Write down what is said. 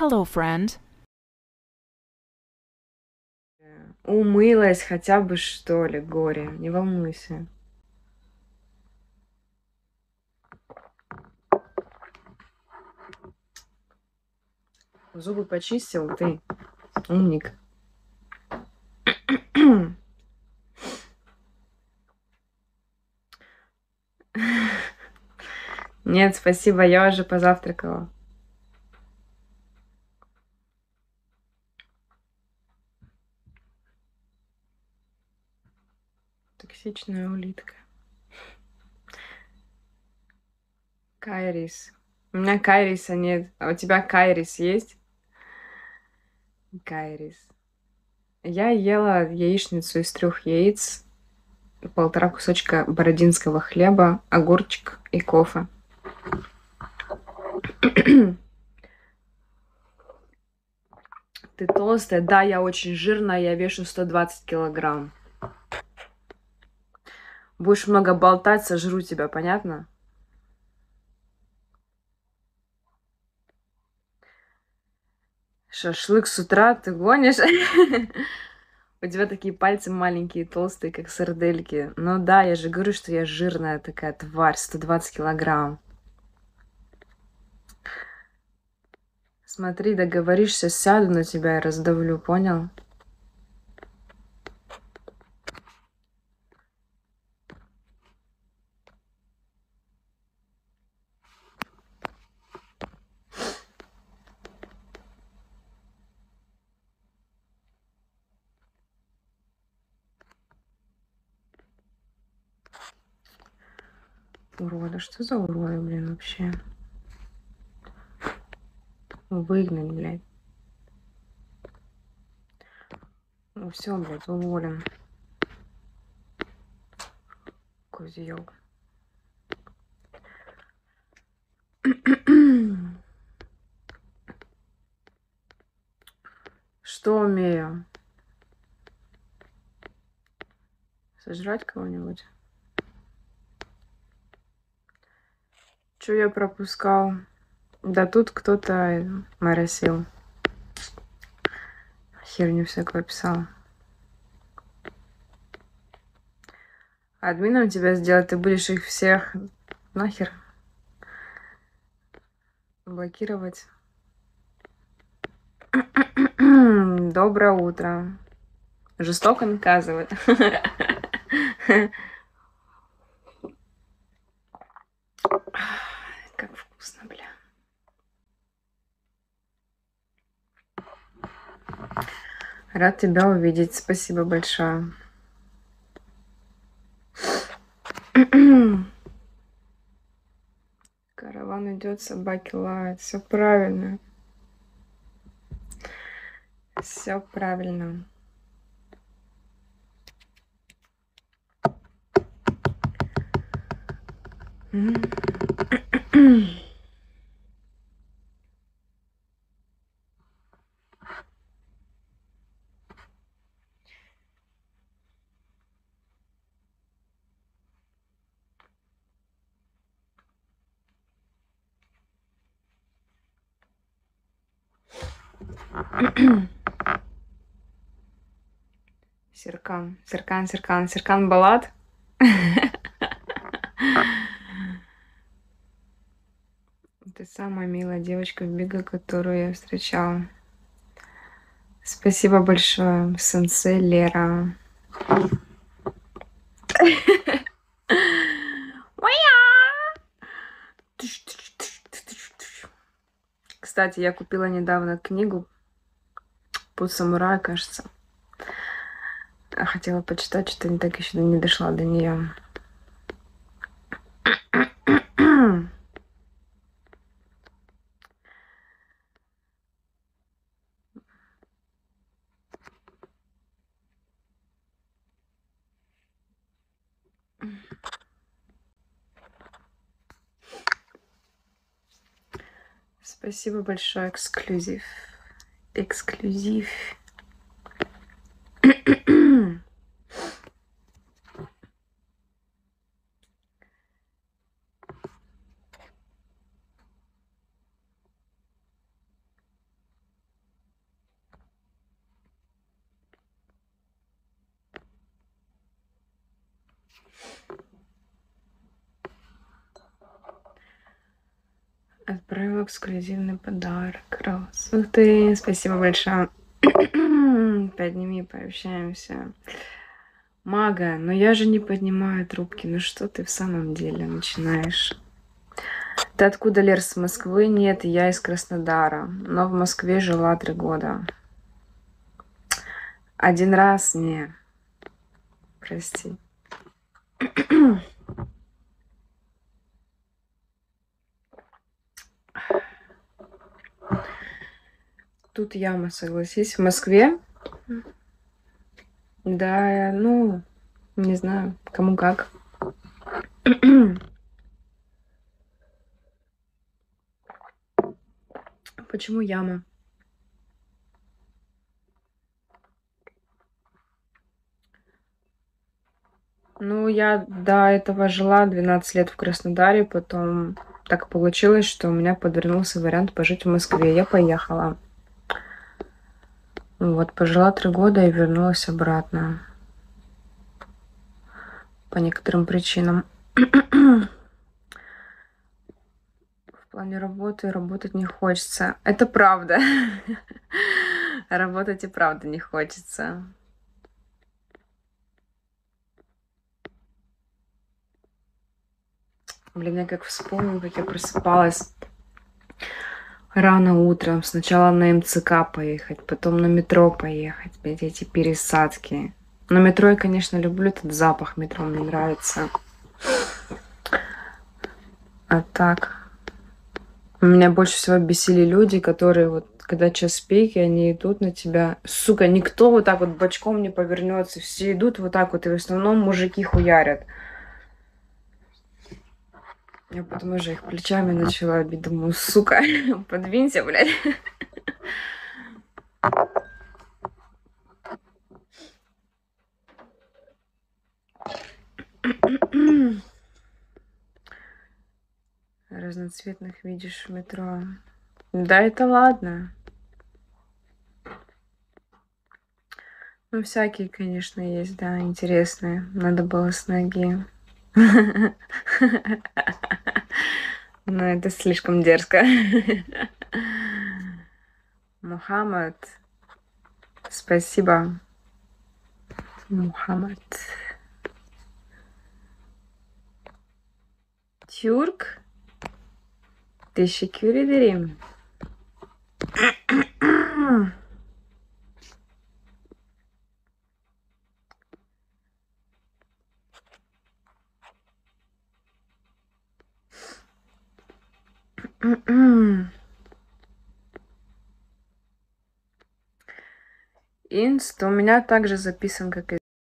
Hello, friend. Умылась хотя бы, что ли, горе. Не волнуйся. Зубы почистил ты. Умник. Нет, спасибо, я уже позавтракала. Токсичная улитка. Кайрис. У меня кайриса нет. А у тебя кайрис есть? Кайрис. Я ела яичницу из трех яиц, полтора кусочка бородинского хлеба, огурчик и кофе. Ты толстая? Да, я очень жирная, я вешу 120 килограмм. Будешь много болтать, сожру тебя, понятно? Шашлык с утра, ты гонишь? У тебя такие пальцы маленькие, толстые, как сардельки. Ну да, я же говорю, что я жирная такая тварь, 120 килограмм. Смотри, договоришься, сяду на тебя и раздавлю, понял? Урода, что за уроды, блин, вообще? Выгнать, блядь. Ну все, блядь, уволен. Козел. Что умею? Сожрать кого-нибудь? Что я пропускал? Да тут кто-то моросил. Херню всякую писал. Админом тебя сделать, ты будешь их всех нахер блокировать. Доброе утро. Жестоко наказывать. Рад тебя увидеть. Спасибо большое. Караван идет, собаки лают. Все правильно. Все правильно. Серкан, Серкан, Серкан, Серкан Балат. Ты самая милая девочка в Бига, которую я встречала. Спасибо большое, сенсей Лера. Кстати, я купила недавно книгу Путь самурая, кажется. Хотела почитать, что не так еще не дошла до нее. Спасибо большое, эксклюзив. exclusif. Отправила эксклюзивный подарок. Рос. Ух ты, спасибо большое. Подними, пообщаемся. Мага, но я же не поднимаю трубки. Ну что ты в самом деле начинаешь? Ты откуда, Лер, с Москвы? Нет, я из Краснодара. Но в Москве жила три года. Один раз не. Прости. Тут яма, согласись. В Москве? Да, ну, не знаю, кому как. Почему яма? Ну, я до этого жила 12 лет в Краснодаре, потом так получилось, что у меня подвернулся вариант пожить в Москве. Я поехала. Вот, пожила три года и вернулась обратно. По некоторым причинам. В плане работы работать не хочется. Это правда. Работать и правда не хочется. Блин, я как вспомню, как я просыпалась рано утром. Сначала на МЦК поехать, потом на метро поехать. Блядь, эти пересадки. На метро я, конечно, люблю этот запах метро, мне нравится. А так... Меня больше всего бесили люди, которые вот, когда час пик, и они идут на тебя. Сука, никто вот так вот бочком не повернется. Все идут вот так вот, и в основном мужики хуярят. Я потом уже их плечами начала бить. Думаю, сука, подвинься, блядь. Разноцветных видишь в метро. Да, это ладно. Ну, всякие, конечно, есть, да, интересные. Надо было с ноги. Ну, это слишком дерзко. Мухаммад. Спасибо. Мухаммад. Тюрк. Teşekkür ederim. Инст у меня также записан, как и